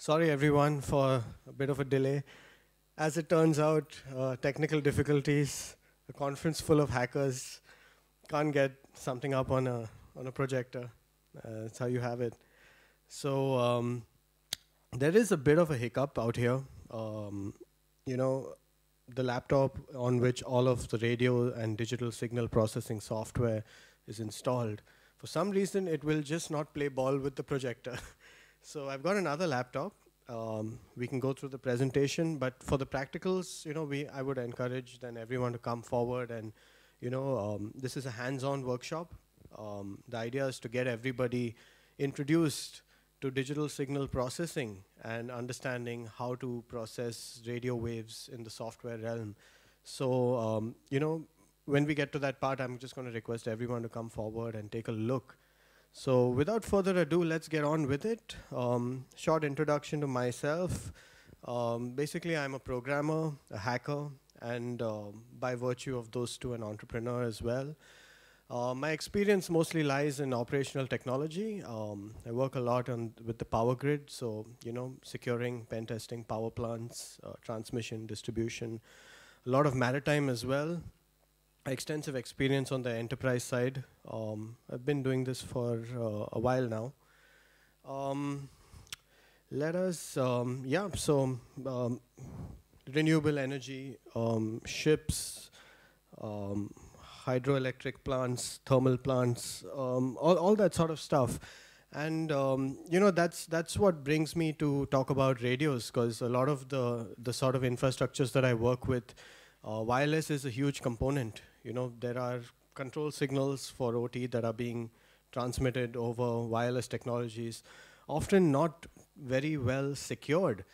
Sorry, everyone, for a bit of a delay. As it turns out, uh, technical difficulties, a conference full of hackers can't get something up on a, on a projector. Uh, that's how you have it. So um, there is a bit of a hiccup out here. Um, you know, the laptop on which all of the radio and digital signal processing software is installed, for some reason it will just not play ball with the projector. so I've got another laptop um, we can go through the presentation, but for the practicals, you know, we I would encourage then everyone to come forward and, you know, um, this is a hands-on workshop. Um, the idea is to get everybody introduced to digital signal processing and understanding how to process radio waves in the software realm. So, um, you know, when we get to that part, I'm just going to request everyone to come forward and take a look so without further ado, let's get on with it. Um, short introduction to myself. Um, basically, I'm a programmer, a hacker, and uh, by virtue of those two, an entrepreneur as well. Uh, my experience mostly lies in operational technology. Um, I work a lot on with the power grid, so you know, securing, pen testing power plants, uh, transmission, distribution, a lot of maritime as well extensive experience on the enterprise side. Um, I've been doing this for uh, a while now. Um, let us, um, yeah, so um, renewable energy, um, ships, um, hydroelectric plants, thermal plants, all, all that sort of stuff. And you know that's that's what brings me to talk about radios because a lot of the the sort of infrastructures that I work with, uh, wireless is a huge component you know, there are control signals for OT that are being transmitted over wireless technologies, often not very well secured.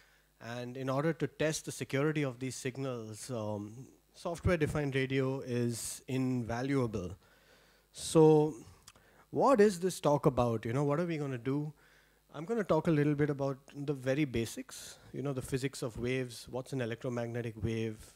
And in order to test the security of these signals, um, software-defined radio is invaluable. So what is this talk about? You know, what are we going to do? I'm going to talk a little bit about the very basics, you know, the physics of waves, what's an electromagnetic wave,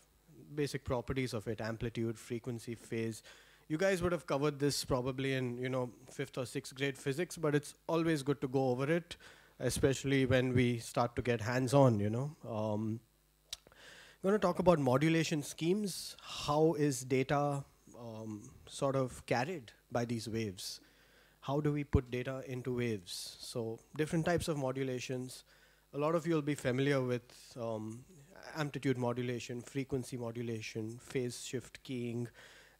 basic properties of it, amplitude, frequency, phase. You guys would have covered this probably in you know fifth or sixth grade physics, but it's always good to go over it, especially when we start to get hands-on. You know, um, I'm going to talk about modulation schemes. How is data um, sort of carried by these waves? How do we put data into waves? So different types of modulations. A lot of you will be familiar with um, amplitude modulation, frequency modulation, phase shift keying,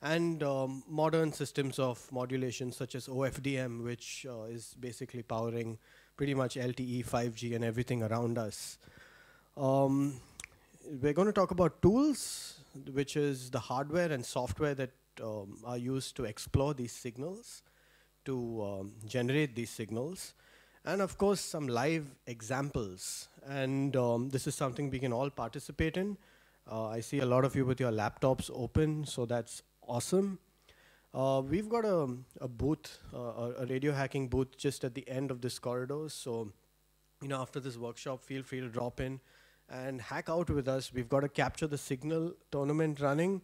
and um, modern systems of modulation such as OFDM, which uh, is basically powering pretty much LTE, 5G, and everything around us. Um, we're going to talk about tools, which is the hardware and software that um, are used to explore these signals, to um, generate these signals and of course some live examples. And um, this is something we can all participate in. Uh, I see a lot of you with your laptops open, so that's awesome. Uh, we've got a, a booth, uh, a radio hacking booth just at the end of this corridor. So, you know, after this workshop, feel free to drop in and hack out with us. We've got a capture the signal tournament running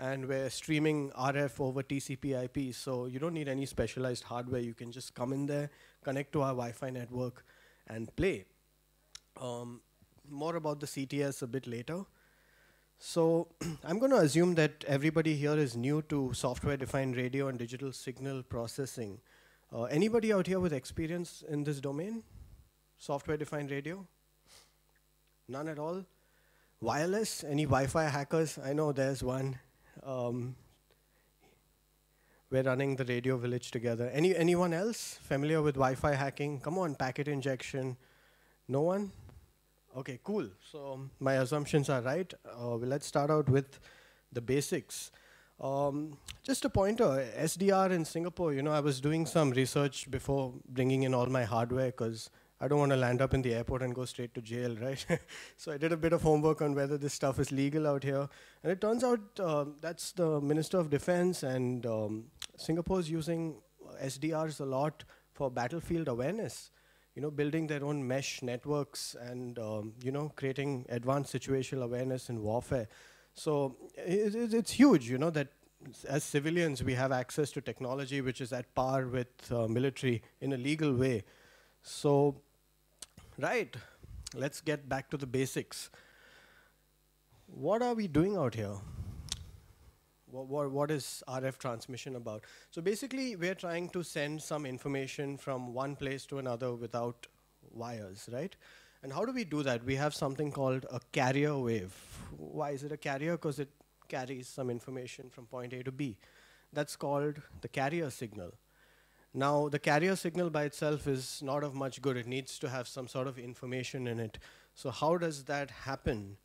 and we're streaming RF over TCP IP, so you don't need any specialized hardware. You can just come in there, connect to our Wi-Fi network, and play. Um, more about the CTS a bit later. So I'm going to assume that everybody here is new to software-defined radio and digital signal processing. Uh, anybody out here with experience in this domain? Software-defined radio? None at all? Wireless? Any Wi-Fi hackers? I know there's one. Um, we're running the Radio Village together. Any anyone else familiar with Wi-Fi hacking? Come on, packet injection. No one? Okay, cool. So um, my assumptions are right. Uh, well, let's start out with the basics. Um, just a pointer, SDR in Singapore, you know, I was doing some research before bringing in all my hardware because I don't want to land up in the airport and go straight to jail, right? so I did a bit of homework on whether this stuff is legal out here. And it turns out uh, that's the Minister of Defense and um, Singapore's using SDRs a lot for battlefield awareness. You know, building their own mesh networks and, um, you know, creating advanced situational awareness in warfare. So it, it, it's huge, you know, that as civilians we have access to technology which is at par with uh, military in a legal way. So Right. let's get back to the basics. What are we doing out here? What, what, what is RF transmission about? So basically, we're trying to send some information from one place to another without wires, right? And how do we do that? We have something called a carrier wave. Why is it a carrier? Because it carries some information from point A to B. That's called the carrier signal. Now, the carrier signal by itself is not of much good. It needs to have some sort of information in it. So how does that happen?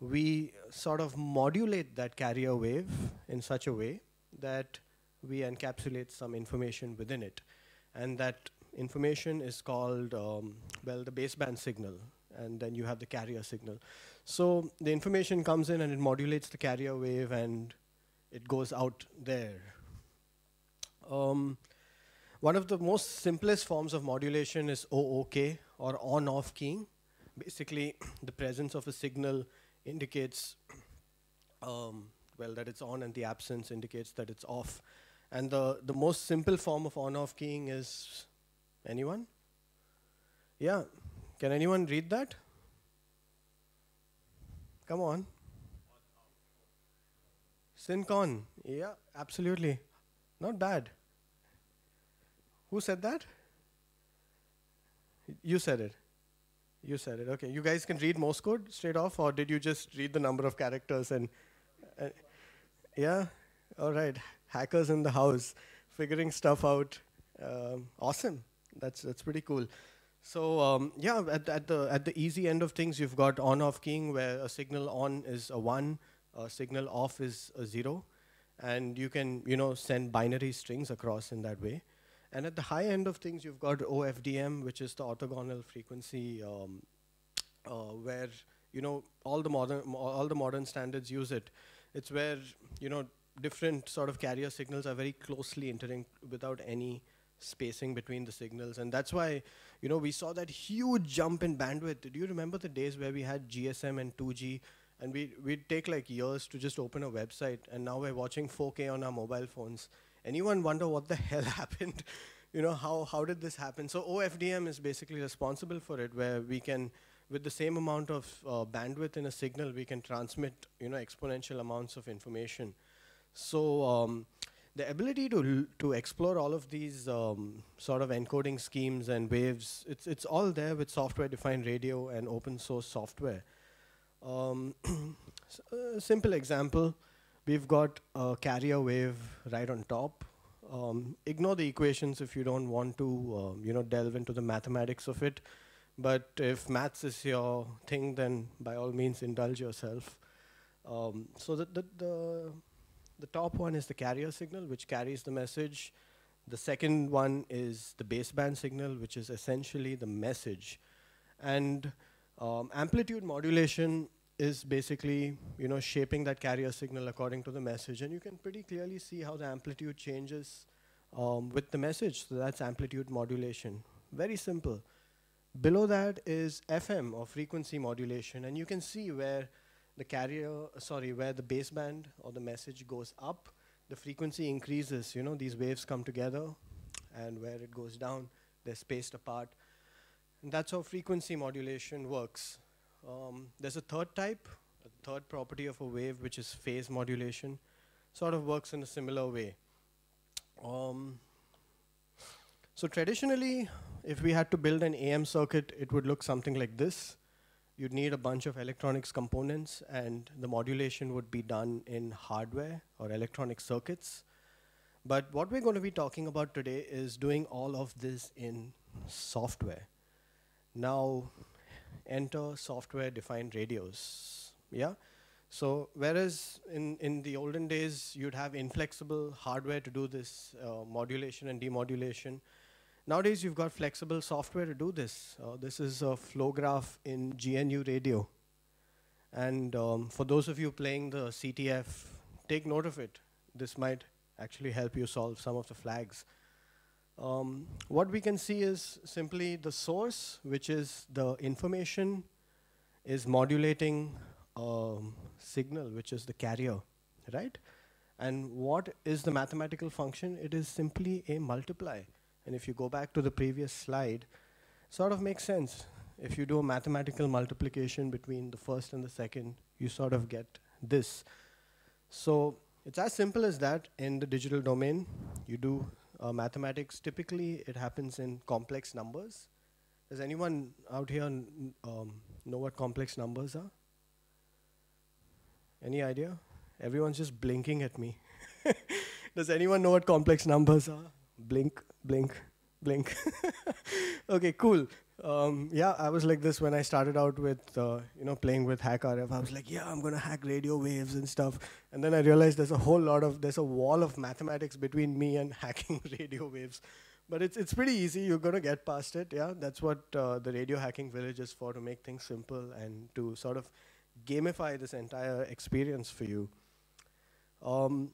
We sort of modulate that carrier wave in such a way that we encapsulate some information within it. And that information is called, um, well, the baseband signal. And then you have the carrier signal. So the information comes in and it modulates the carrier wave and it goes out there. Um, one of the most simplest forms of modulation is OOK or on-off keying. Basically, the presence of a signal indicates, um, well, that it's on and the absence indicates that it's off. And the, the most simple form of on-off keying is, anyone? Yeah, can anyone read that? Come on. SINCON, yeah, absolutely. Not bad. Who said that? You said it. You said it. Okay. You guys can read Morse code straight off, or did you just read the number of characters and? Uh, yeah. All right. Hackers in the house, figuring stuff out. Um, awesome. That's that's pretty cool. So um, yeah, at, at the at the easy end of things, you've got on-off keying, where a signal on is a one, a signal off is a zero, and you can you know send binary strings across in that way. And at the high end of things, you've got OFDM, which is the orthogonal frequency, um, uh, where you know all the modern all the modern standards use it. It's where you know different sort of carrier signals are very closely interlinked without any spacing between the signals, and that's why you know we saw that huge jump in bandwidth. Do you remember the days where we had GSM and 2G? And we, we'd take like years to just open a website, and now we're watching 4K on our mobile phones anyone wonder what the hell happened? you know, how, how did this happen? So OFDM is basically responsible for it, where we can, with the same amount of uh, bandwidth in a signal, we can transmit, you know, exponential amounts of information. So um, the ability to to explore all of these um, sort of encoding schemes and waves, it's it's all there with software-defined radio and open source software. Um, a simple example We've got a carrier wave right on top. Um, ignore the equations if you don't want to, uh, you know, delve into the mathematics of it. But if maths is your thing, then by all means indulge yourself. Um, so the, the, the, the top one is the carrier signal, which carries the message. The second one is the baseband signal, which is essentially the message. And um, amplitude modulation is basically you know shaping that carrier signal according to the message. And you can pretty clearly see how the amplitude changes um, with the message. So that's amplitude modulation. Very simple. Below that is FM or frequency modulation. And you can see where the carrier sorry where the baseband or the message goes up. The frequency increases you know these waves come together. And where it goes down they're spaced apart. And that's how frequency modulation works um, there's a third type, a third property of a wave, which is phase modulation. Sort of works in a similar way. Um, so traditionally, if we had to build an AM circuit, it would look something like this. You'd need a bunch of electronics components, and the modulation would be done in hardware or electronic circuits. But what we're going to be talking about today is doing all of this in software. Now, enter software-defined radios. Yeah. So whereas in, in the olden days, you'd have inflexible hardware to do this uh, modulation and demodulation. Nowadays, you've got flexible software to do this. Uh, this is a flow graph in GNU radio. And um, for those of you playing the CTF, take note of it. This might actually help you solve some of the flags. Um, what we can see is simply the source, which is the information, is modulating a signal, which is the carrier, right? And what is the mathematical function? It is simply a multiply. And if you go back to the previous slide, sort of makes sense. if you do a mathematical multiplication between the first and the second, you sort of get this. So it's as simple as that in the digital domain. You do uh, mathematics. Typically, it happens in complex numbers. Does anyone out here um, know what complex numbers are? Any idea? Everyone's just blinking at me. Does anyone know what complex numbers are? Blink, blink, blink. okay, cool. Um, yeah, I was like this when I started out with, uh, you know, playing with HackRF. I was like, yeah, I'm gonna hack radio waves and stuff. And then I realized there's a whole lot of, there's a wall of mathematics between me and hacking radio waves. But it's, it's pretty easy. You're gonna get past it. Yeah, that's what uh, the radio hacking village is for, to make things simple and to sort of gamify this entire experience for you. Um,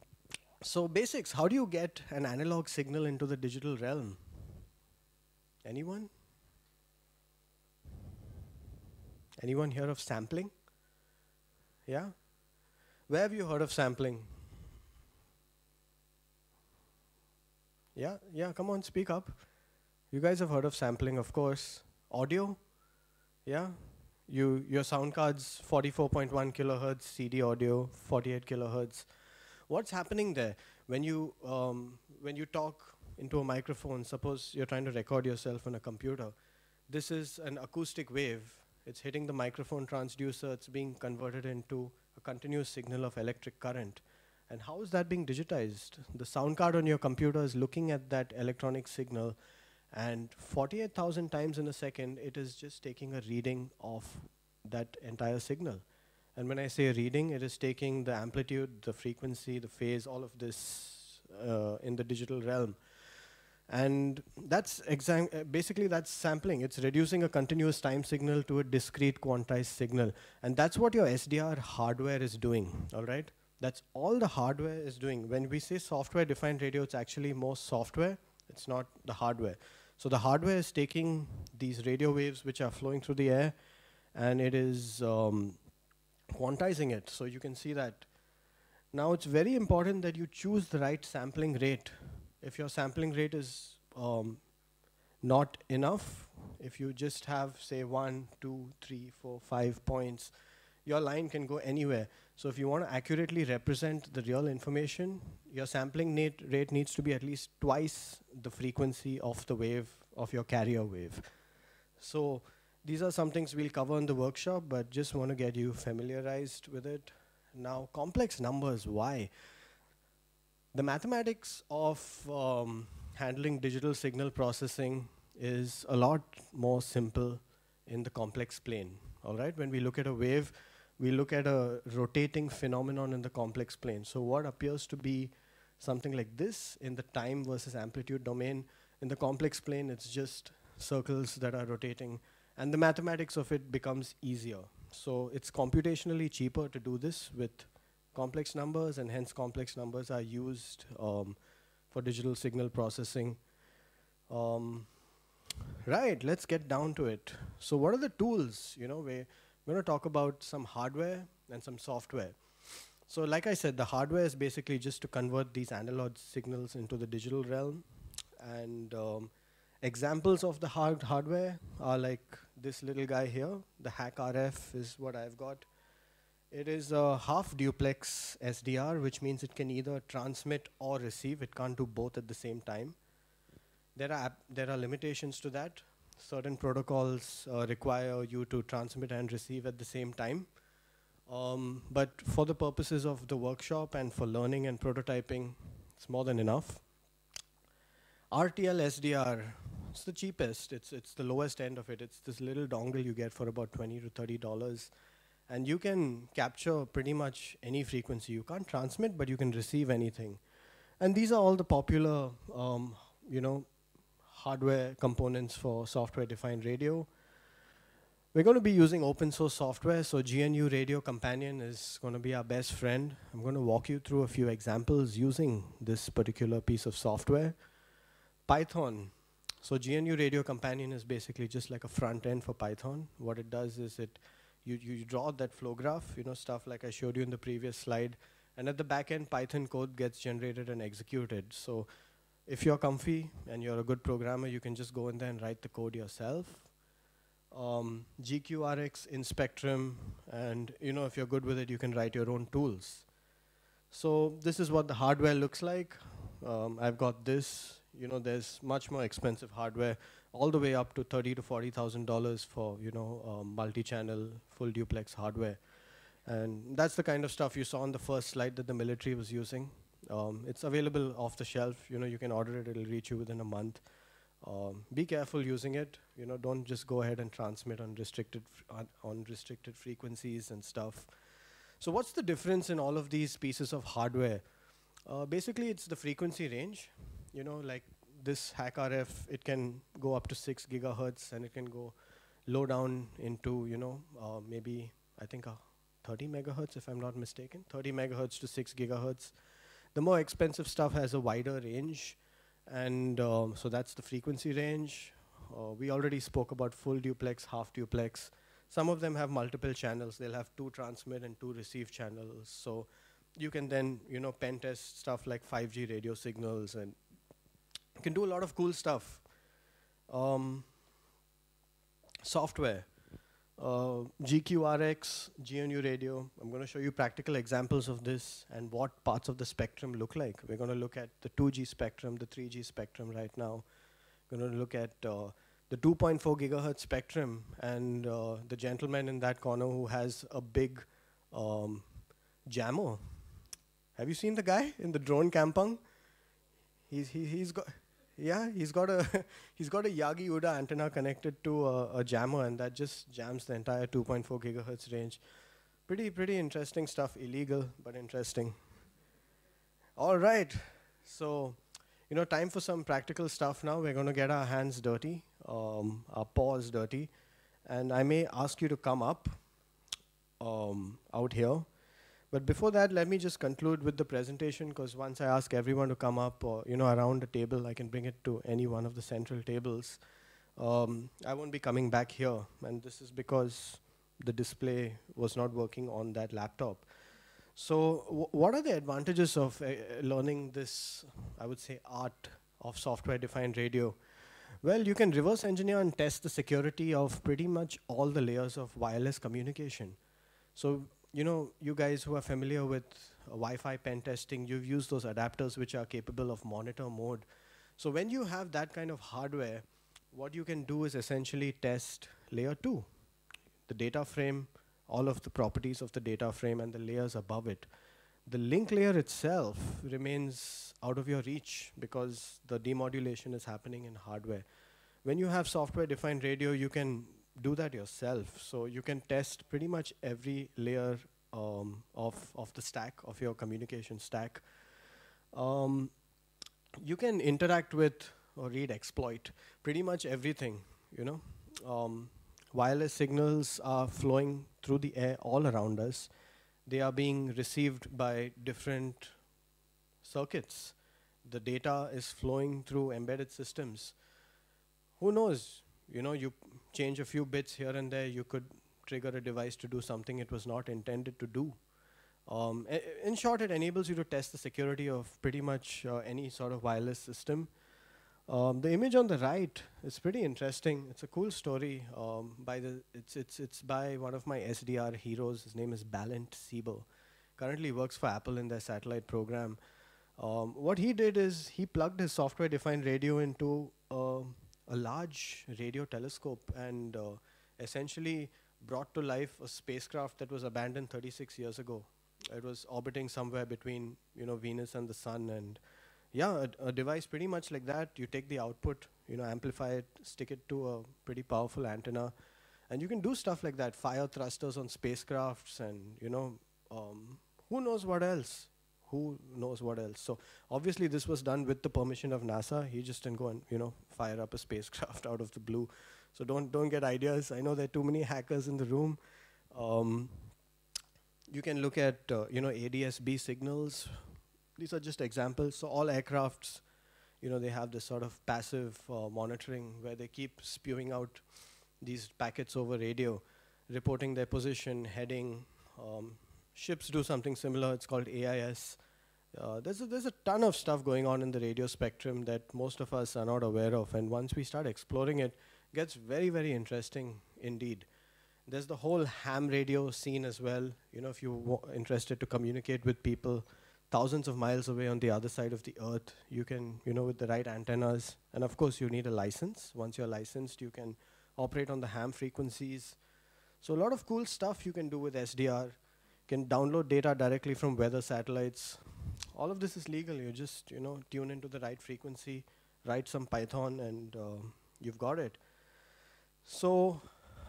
so basics, how do you get an analog signal into the digital realm? Anyone? Anyone hear of sampling? Yeah? Where have you heard of sampling? Yeah, yeah, come on, speak up. You guys have heard of sampling, of course. Audio? Yeah? You, your sound card's 44.1 kilohertz, CD audio, 48 kilohertz. What's happening there? When you, um, when you talk into a microphone, suppose you're trying to record yourself on a computer, this is an acoustic wave. It's hitting the microphone transducer, it's being converted into a continuous signal of electric current. And how is that being digitized? The sound card on your computer is looking at that electronic signal, and 48,000 times in a second, it is just taking a reading of that entire signal. And when I say reading, it is taking the amplitude, the frequency, the phase, all of this uh, in the digital realm. And that's uh, basically that's sampling. It's reducing a continuous time signal to a discrete quantized signal. And that's what your SDR hardware is doing, all right? That's all the hardware is doing. When we say software-defined radio, it's actually more software. It's not the hardware. So the hardware is taking these radio waves which are flowing through the air, and it is um, quantizing it. So you can see that. Now it's very important that you choose the right sampling rate. If your sampling rate is um, not enough, if you just have, say, one, two, three, four, five points, your line can go anywhere. So if you want to accurately represent the real information, your sampling rate needs to be at least twice the frequency of the wave, of your carrier wave. So these are some things we'll cover in the workshop, but just want to get you familiarized with it. Now, complex numbers, why? The mathematics of um, handling digital signal processing is a lot more simple in the complex plane. All right, when we look at a wave, we look at a rotating phenomenon in the complex plane. So what appears to be something like this in the time versus amplitude domain, in the complex plane, it's just circles that are rotating and the mathematics of it becomes easier. So it's computationally cheaper to do this with complex numbers, and hence complex numbers are used um, for digital signal processing. Um, right, let's get down to it. So what are the tools? You know, we're going to talk about some hardware and some software. So like I said, the hardware is basically just to convert these analog signals into the digital realm. And um, Examples of the hard hardware are like this little guy here. The HackRF is what I've got. It is a half duplex SDR, which means it can either transmit or receive. It can't do both at the same time. There are, there are limitations to that. Certain protocols uh, require you to transmit and receive at the same time. Um, but for the purposes of the workshop and for learning and prototyping, it's more than enough. RTL SDR it's the cheapest. It's it's the lowest end of it. It's this little dongle you get for about twenty to thirty dollars, and you can capture pretty much any frequency. You can't transmit, but you can receive anything. And these are all the popular, um, you know, hardware components for software-defined radio. We're going to be using open source software, so GNU Radio Companion is going to be our best friend. I'm going to walk you through a few examples using this particular piece of software. Python, so GNU Radio Companion is basically just like a front end for Python. What it does is it you, you draw that flow graph, you know, stuff like I showed you in the previous slide, and at the back end, Python code gets generated and executed. So if you're comfy and you're a good programmer, you can just go in there and write the code yourself. um, GQRX Inspectrum, and you know if you're good with it, you can write your own tools. So this is what the hardware looks like. Um, I've got this. You know, there's much more expensive hardware, all the way up to thirty to forty thousand dollars for you know um, multi-channel full duplex hardware, and that's the kind of stuff you saw on the first slide that the military was using. Um, it's available off the shelf. You know, you can order it. It'll reach you within a month. Um, be careful using it. You know, don't just go ahead and transmit on restricted on, on restricted frequencies and stuff. So what's the difference in all of these pieces of hardware? Uh, basically, it's the frequency range. You know, like this HackRF, it can go up to six gigahertz, and it can go low down into you know uh, maybe I think uh, 30 megahertz, if I'm not mistaken, 30 megahertz to six gigahertz. The more expensive stuff has a wider range, and um, so that's the frequency range. Uh, we already spoke about full duplex, half duplex. Some of them have multiple channels. They'll have two transmit and two receive channels. So you can then, you know, pen test stuff like 5G radio signals and you can do a lot of cool stuff. Um, software. Uh, GQRX, GNU radio. I'm going to show you practical examples of this and what parts of the spectrum look like. We're going to look at the 2G spectrum, the 3G spectrum right now. We're going to look at uh, the 2.4 gigahertz spectrum and uh, the gentleman in that corner who has a big um, jammer. Have you seen the guy in the drone kampung? He's, he, he's got yeah, he's got a he's got a Yagi Uda antenna connected to a, a, jammer, and that just jams the entire 2.4 gigahertz range. Pretty pretty interesting stuff. Illegal, but interesting. All right, so you know, time for some practical stuff now. We're going to get our hands dirty, um, our paws dirty, and I may ask you to come up um, out here. But before that, let me just conclude with the presentation because once I ask everyone to come up or you know around the table, I can bring it to any one of the central tables. Um, I won't be coming back here, and this is because the display was not working on that laptop. So what are the advantages of uh, learning this, I would say, art of software-defined radio? Well, you can reverse engineer and test the security of pretty much all the layers of wireless communication. So you know, you guys who are familiar with Wi-Fi pen testing, you've used those adapters which are capable of monitor mode. So when you have that kind of hardware, what you can do is essentially test layer two, the data frame, all of the properties of the data frame and the layers above it. The link layer itself remains out of your reach because the demodulation is happening in hardware. When you have software-defined radio, you can do that yourself. So you can test pretty much every layer um, of, of the stack, of your communication stack. Um, you can interact with or read exploit pretty much everything, you know. Um, wireless signals are flowing through the air all around us. They are being received by different circuits. The data is flowing through embedded systems. Who knows? You know, you change a few bits here and there, you could trigger a device to do something it was not intended to do. Um, in short, it enables you to test the security of pretty much uh, any sort of wireless system. Um, the image on the right is pretty interesting. It's a cool story. Um, by the it's it's it's by one of my SDR heroes. His name is Balint Seeber. Currently works for Apple in their satellite program. Um, what he did is he plugged his software-defined radio into uh, a large radio telescope and uh, essentially brought to life a spacecraft that was abandoned 36 years ago. It was orbiting somewhere between you know Venus and the Sun, and yeah, a, a, device pretty much like that. You take the output, you know, amplify it, stick it to a pretty powerful antenna, and you can do stuff like that. Fire thrusters on spacecrafts, and you know, um, who knows what else who knows what else. So obviously this was done with the permission of NASA. He just didn't go and you know fire up a spacecraft out of the blue. So don't don't get ideas. I know there are too many hackers in the room. Um, you can look at uh, you know ADS-B signals. These are just examples. So all aircrafts, you know, they have this sort of passive uh, monitoring where they keep spewing out these packets over radio, reporting their position, heading, um, ships do something similar. It's called AIS. Uh, there's, a, there's a ton of stuff going on in the radio spectrum that most of us are not aware of. And once we start exploring it, gets very, very interesting indeed. There's the whole ham radio scene as well. You know, if you're interested to communicate with people thousands of miles away on the other side of the earth, you can, you know, with the right antennas, and of course you need a license. Once you're licensed, you can operate on the ham frequencies. So a lot of cool stuff you can do with SDR. Can download data directly from weather satellites. All of this is legal. You just, you know, tune into the right frequency, write some Python, and uh, you've got it. So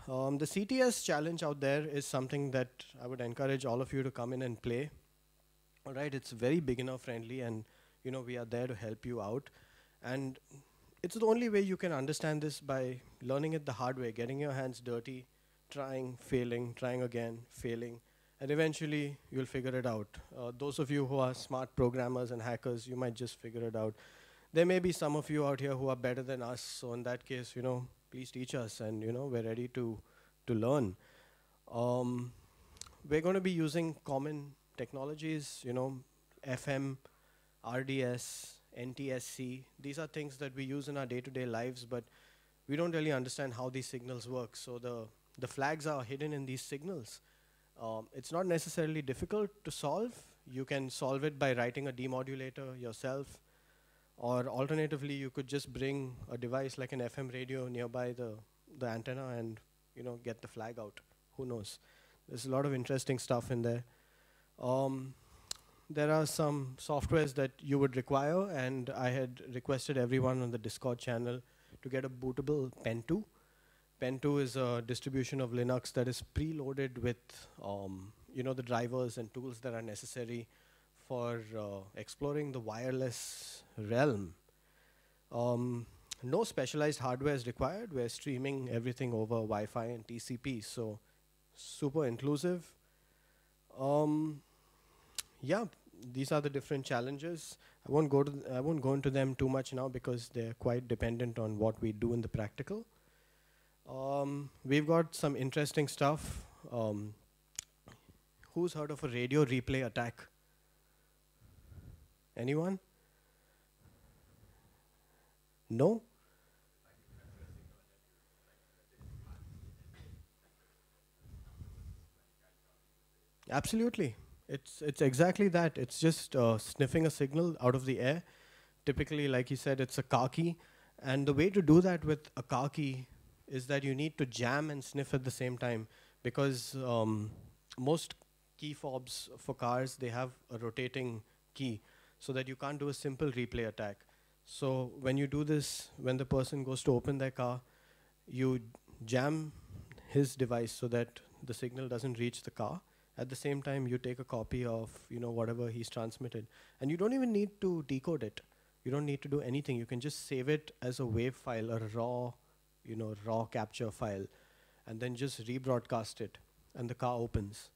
um, the CTS challenge out there is something that I would encourage all of you to come in and play. All right, it's very beginner friendly, and you know we are there to help you out. And it's the only way you can understand this by learning it the hard way, getting your hands dirty, trying, failing, trying again, failing, and eventually you'll figure it out. Uh, those of you who are smart programmers and hackers, you might just figure it out. There may be some of you out here who are better than us, so in that case, you know, please teach us, and you know, we're ready to, to learn. Um, we're going to be using common technologies, you know, FM, RDS, NTSC. These are things that we use in our day-to-day -day lives, but we don't really understand how these signals work. So the, the flags are hidden in these signals. Um, it's not necessarily difficult to solve. You can solve it by writing a demodulator yourself. Or alternatively, you could just bring a device like an FM radio nearby the, the antenna and you know, get the flag out. Who knows? There's a lot of interesting stuff in there. Um, there are some softwares that you would require, and I had requested everyone on the Discord channel to get a bootable Pentoo. Pentoo is a distribution of Linux that is preloaded with um, you know, the drivers and tools that are necessary for uh, exploring the wireless realm. Um, no specialized hardware is required. We're streaming everything over Wi-Fi and TCP, so super inclusive. Um, yeah, these are the different challenges. I won't go to I won't go into them too much now because they're quite dependent on what we do in the practical. Um, we've got some interesting stuff. Um, who's heard of a radio replay attack? Anyone? No? Absolutely. It's, it's exactly that. It's just uh, sniffing a signal out of the air. Typically, like you said, it's a car key. And the way to do that with a car key is that you need to jam and sniff at the same time because um, most key fobs for cars, they have a rotating key so that you can't do a simple replay attack. So when you do this, when the person goes to open their car, you jam his device so that the signal doesn't reach the car. At the same time, you take a copy of you know whatever he's transmitted, and you don't even need to decode it. You don't need to do anything. You can just save it as a wave file, a raw, you know, raw capture file, and then just rebroadcast it, and the car opens.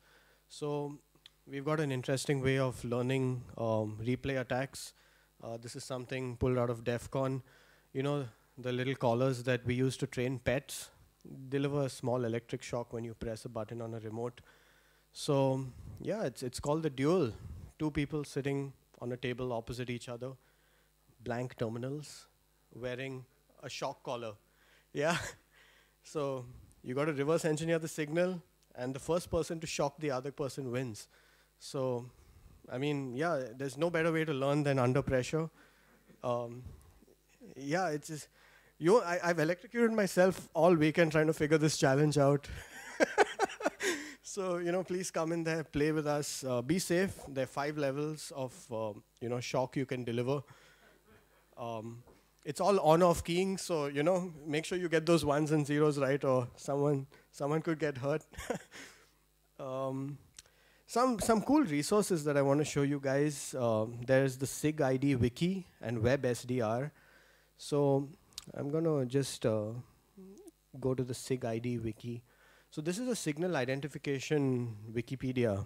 So we've got an interesting way of learning um, replay attacks. Uh, this is something pulled out of DEF CON. You know, the little collars that we use to train pets deliver a small electric shock when you press a button on a remote. So yeah, it's, it's called the duel. Two people sitting on a table opposite each other, blank terminals, wearing a shock collar. Yeah. so you got to reverse engineer the signal, and the first person to shock the other person wins. So, I mean, yeah, there's no better way to learn than under pressure. Um, yeah, it's just, you, I, I've electrocuted myself all weekend trying to figure this challenge out. so, you know, please come in there, play with us, uh, be safe. There are five levels of, uh, you know, shock you can deliver. Um, it's all on-off keying, so you know, make sure you get those ones and zeros right, or someone someone could get hurt. um, some, some cool resources that I want to show you guys. Um, there's the SIGID wiki and WebSDR. So I'm going to just uh, go to the SIGID wiki. So this is a signal identification Wikipedia.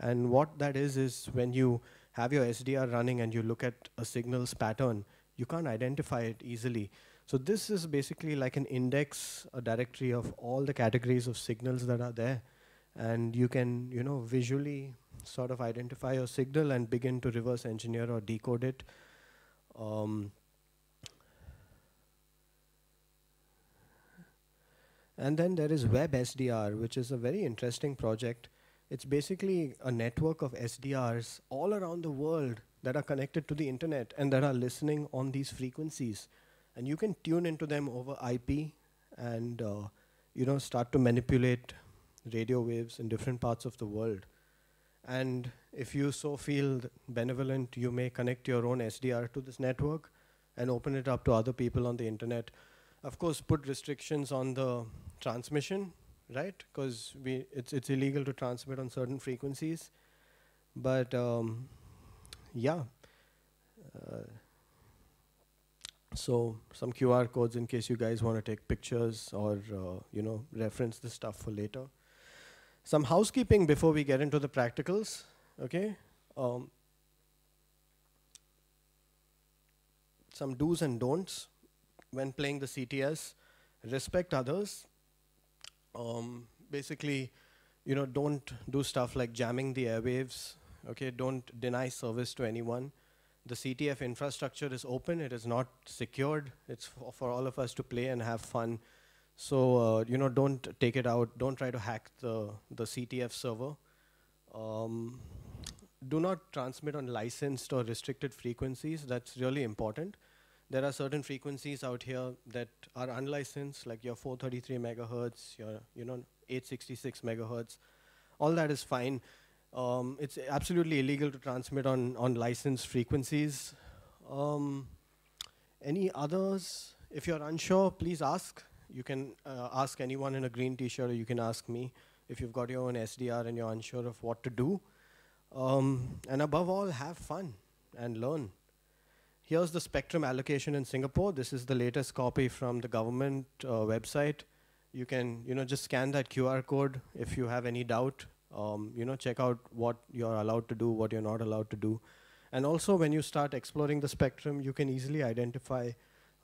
And what that is, is when you have your SDR running and you look at a signal's pattern, you can't identify it easily. So this is basically like an index, a directory of all the categories of signals that are there and you can you know visually sort of identify your signal and begin to reverse engineer or decode it. Um, And then there is WebSDR, which is a very interesting project. It's basically a network of SDRs all around the world that are connected to the internet and that are listening on these frequencies. And you can tune into them over IP and uh, you know start to manipulate radio waves in different parts of the world. And if you so feel benevolent, you may connect your own SDR to this network and open it up to other people on the internet. Of course, put restrictions on the transmission, right? Because it's, it's illegal to transmit on certain frequencies. But um, yeah. Uh, so some QR codes in case you guys want to take pictures or uh, you know reference the stuff for later. Some housekeeping before we get into the practicals, okay? Um, some do's and don'ts when playing the CTS. Respect others. Um, basically, you know, don't do stuff like jamming the airwaves. Okay, don't deny service to anyone. The CTF infrastructure is open. It is not secured. It's for all of us to play and have fun. So, uh, you know, don't take it out. Don't try to hack the, the CTF server. Um, do not transmit on licensed or restricted frequencies. That's really important. There are certain frequencies out here that are unlicensed, like your 433 megahertz, your you know 866 megahertz. All that is fine. Um, it's absolutely illegal to transmit on on licensed frequencies. Um, any others? If you're unsure, please ask. You can uh, ask anyone in a green t-shirt or you can ask me if you've got your own SDR and you're unsure of what to do. Um, and above all, have fun and learn. Here's the spectrum allocation in Singapore. This is the latest copy from the government uh, website. You can, you know, just scan that QR code if you have any doubt. Um, you know, check out what you're allowed to do, what you're not allowed to do. And also, when you start exploring the spectrum, you can easily identify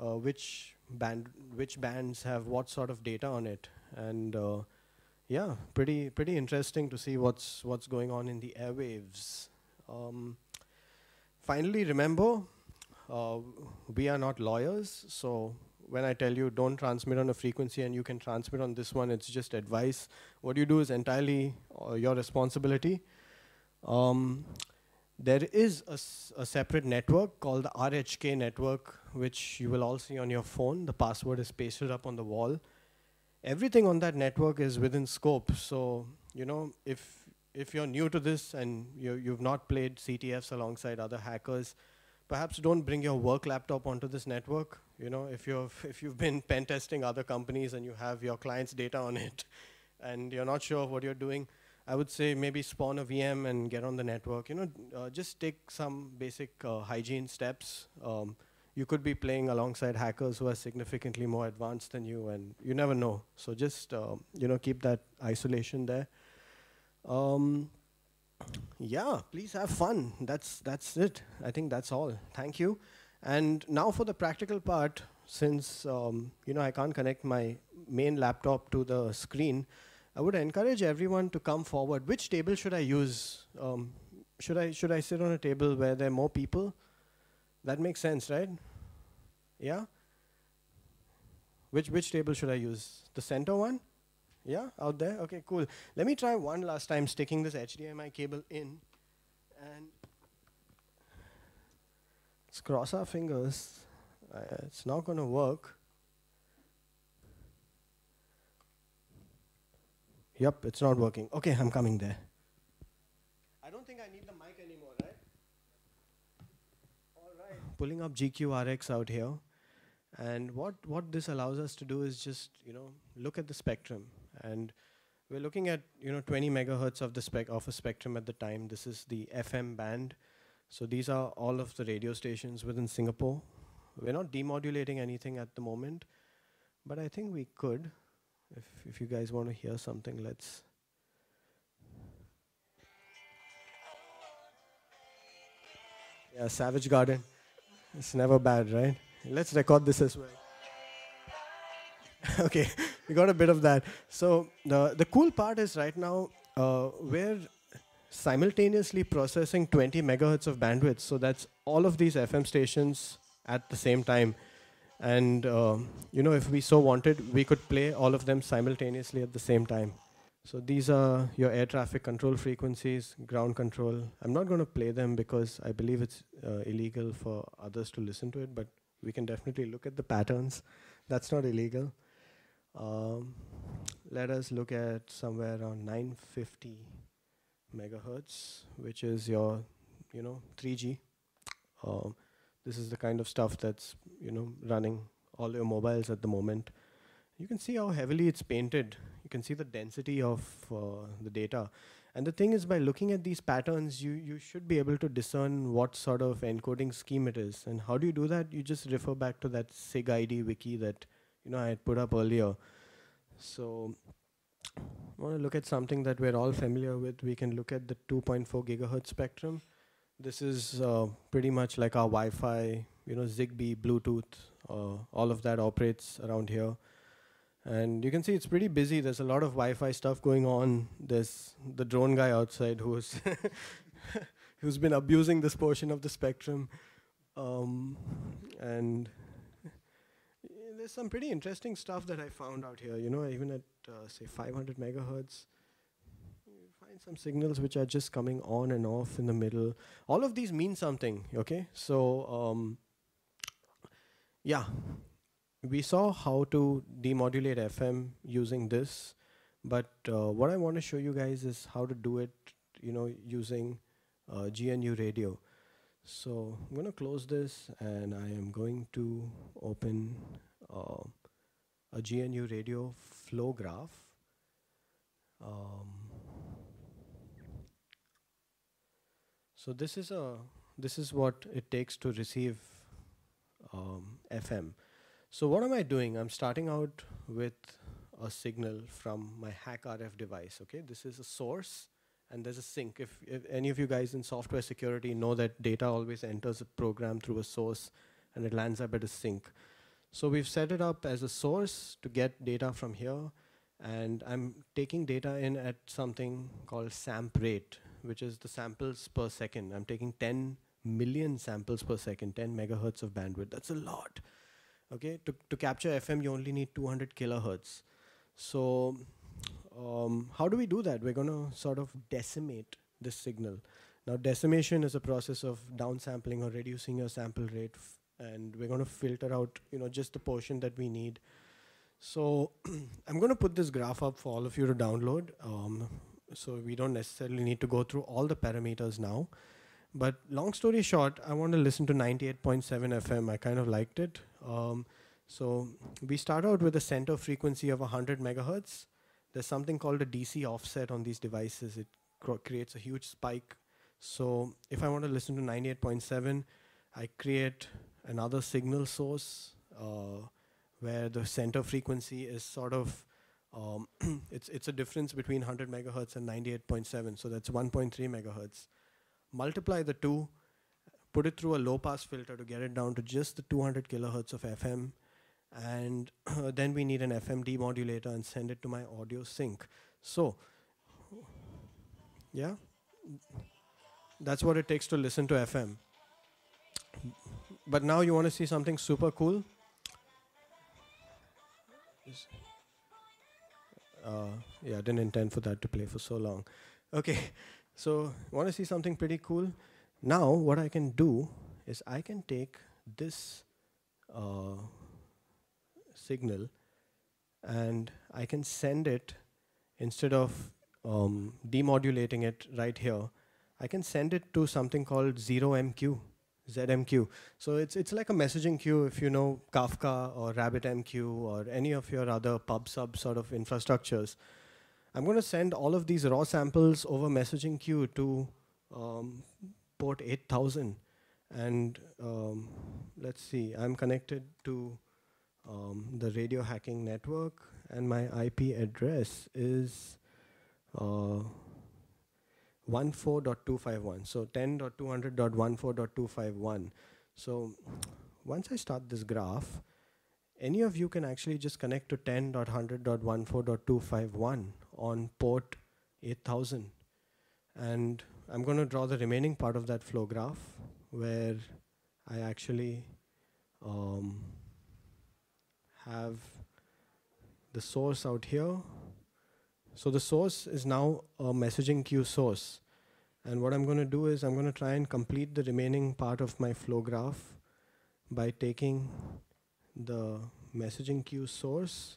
uh, which band, which bands have what sort of data on it, and uh, yeah, pretty pretty interesting to see what's what's going on in the airwaves. Um, finally, remember, uh, we are not lawyers, so when I tell you don't transmit on a frequency and you can transmit on this one, it's just advice. What you do is entirely uh, your responsibility. Um, there is a, a, separate network called the RHK network, which you will all see on your phone. The password is pasted up on the wall. Everything on that network is within scope. So, you know, if if you're new to this and you, you've not played CTFs alongside other hackers, perhaps don't bring your work laptop onto this network. You know, if you've if you've been pen testing other companies and you have your clients' data on it, and you're not sure of what you're doing, I would say maybe spawn a VM and get on the network. You know, uh, just take some basic uh, hygiene steps. Um, you could be playing alongside hackers who are significantly more advanced than you, and you never know. So just uh, you know, keep that isolation there. Um, yeah, please have fun. That's that's it. I think that's all. Thank you. And now for the practical part, since um, you know I can't connect my main laptop to the screen. I would encourage everyone to come forward. Which table should I use? Um, should I should I sit on a table where there are more people? That makes sense, right? Yeah. Which which table should I use? The center one? Yeah, out there. Okay, cool. Let me try one last time sticking this HDMI cable in, and let's cross our fingers. Uh, it's not going to work. Yep, it's not working. Okay, I'm coming there. I don't think I need the mic anymore, right? All right. Pulling up GQRX out here. And what, what this allows us to do is just, you know, look at the spectrum. And we're looking at, you know, 20 megahertz of the spec of a spectrum at the time. This is the FM band. So these are all of the radio stations within Singapore. We're not demodulating anything at the moment, but I think we could. If, if you guys want to hear something, let's. Yeah, Savage Garden. It's never bad, right? Let's record this as well. okay, we got a bit of that. So the the cool part is right now uh, we're simultaneously processing 20 megahertz of bandwidth. So that's all of these FM stations at the same time. And uh, you know, if we so wanted, we could play all of them simultaneously at the same time. So these are your air traffic control frequencies, ground control. I'm not going to play them because I believe it's uh, illegal for others to listen to it, but we can definitely look at the patterns. That's not illegal. Um, let us look at somewhere around 950 megahertz, which is your, you know, 3G. Um, this is the kind of stuff that's, you know, running all your mobiles at the moment. You can see how heavily it's painted you can see the density of uh, the data. And the thing is, by looking at these patterns, you, you should be able to discern what sort of encoding scheme it is. And how do you do that? You just refer back to that SIG-ID wiki that you know I had put up earlier. So I want to look at something that we're all familiar with. We can look at the 2.4 gigahertz spectrum. This is uh, pretty much like our Wi-Fi, you know, Zigbee, Bluetooth, uh, all of that operates around here. And you can see it's pretty busy. There's a lot of Wi-Fi stuff going on. There's the drone guy outside who's who's been abusing this portion of the spectrum. Um, and there's some pretty interesting stuff that I found out here. You know, even at say 500 megahertz, find some signals which are just coming on and off in the middle. All of these mean something. Okay, so um, yeah, we saw how to demodulate FM using this, but uh, what I want to show you guys is how to do it, you know, using uh, GNU radio. So I'm going to close this and I am going to open uh, a GNU radio flow graph. Um, so this is a this is what it takes to receive um, FM. So what am I doing? I'm starting out with a signal from my HackRF device. Okay, this is a source and there's a sink. If, if, any of you guys in software security know that data always enters a program through a source and it lands up at a sink. So we've set it up as a source to get data from here and I'm taking data in at something called samp rate, which is the samples per second. I'm taking 10 million samples per second, 10 megahertz of bandwidth. That's a lot. Okay, to, to capture FM, you only need 200 kilohertz. So um, how do we do that? We're going to sort of decimate this signal. Now, decimation is a process of downsampling or reducing your sample rate, and we're going to filter out, you know, just the portion that we need. So I'm going to put this graph up for all of you to download. Um, so we don't necessarily need to go through all the parameters now. But long story short, I want to listen to 98.7 FM. I kind of liked it. Um, so we start out with a center frequency of 100 megahertz. There's something called a DC offset on these devices. It creates a huge spike. So if I want to listen to 98.7, I create another signal source uh, where the center frequency is sort of um, it's it's a difference between 100 megahertz and 98.7. So that's 1.3 megahertz. Multiply the two put it through a low pass filter to get it down to just the 200 kilohertz of FM. And then we need an FM demodulator and send it to my audio sink. So, yeah, that's what it takes to listen to FM. But now you want to see something super cool? Uh, yeah, I didn't intend for that to play for so long. Okay, so want to see something pretty cool? Now what I can do is I can take this uh, signal and I can send it instead of um, demodulating it right here I can send it to something called 0MQ ZMQ so it's it's like a messaging queue if you know Kafka or RabbitMQ or any of your other pub sub sort of infrastructures. I'm going to send all of these raw samples over messaging queue to um, port 8000 and um, let's see I'm connected to um, the radio hacking network and my IP address is uh, 14.251 so 10.200.14.251 so once I start this graph any of you can actually just connect to 10.100.14.251 on port 8000 and I'm going to draw the remaining part of that flow graph where I actually um, have the source out here. So the source is now a messaging queue source. And what I'm going to do is I'm going to try and complete the remaining part of my flow graph by taking the messaging queue source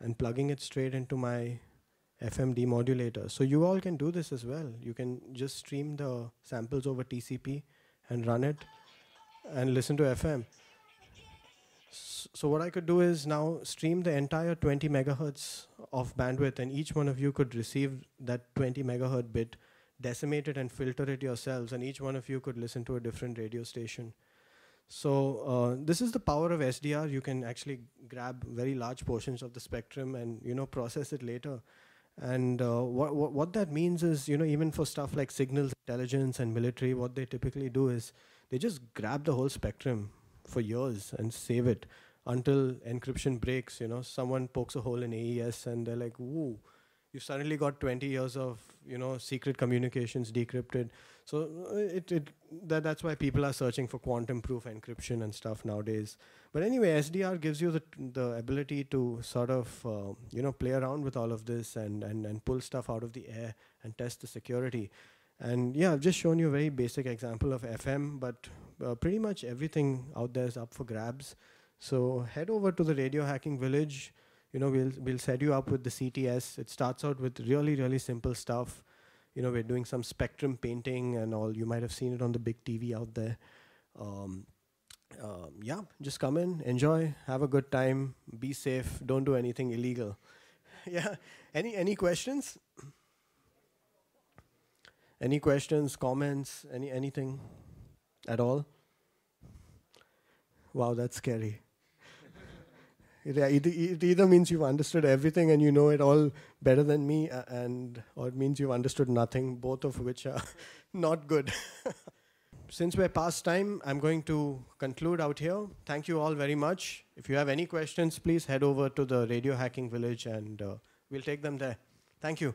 and plugging it straight into my FM demodulator. So you all can do this as well. You can just stream the samples over TCP and run it and listen to FM. So what I could do is now stream the entire 20 megahertz of bandwidth and each one of you could receive that 20 megahertz bit, decimate it and filter it yourselves and each one of you could listen to a different radio station. So uh, this is the power of SDR. You can actually grab very large portions of the spectrum and you know process it later. And uh, what, what, what that means is, you know, even for stuff like signals intelligence and military, what they typically do is they just grab the whole spectrum for years and save it until encryption breaks. You know, someone pokes a hole in AES and they're like, "Ooh, you suddenly got 20 years of you know secret communications decrypted." So uh, it, it that that's why people are searching for quantum proof encryption and stuff nowadays. But anyway, SDR gives you the the ability to sort of uh, you know play around with all of this and and and pull stuff out of the air and test the security. And yeah, I've just shown you a very basic example of FM, but uh, pretty much everything out there is up for grabs. So head over to the Radio Hacking Village. You know, we'll we'll set you up with the CTS. It starts out with really really simple stuff. You know, we're doing some spectrum painting and all. You might have seen it on the big TV out there. Um, um, yeah, just come in, enjoy, have a good time, be safe, don't do anything illegal. yeah. Any any questions? Any questions, comments, any anything at all? Wow, that's scary. it, it, either means you've understood everything and you know it all better than me, uh, and or it means you've understood nothing, both of which are not good. Since we're past time, I'm going to conclude out here. Thank you all very much. If you have any questions, please head over to the Radio Hacking Village and uh, we'll take them there. Thank you.